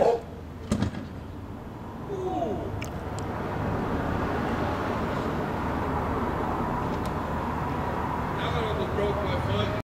お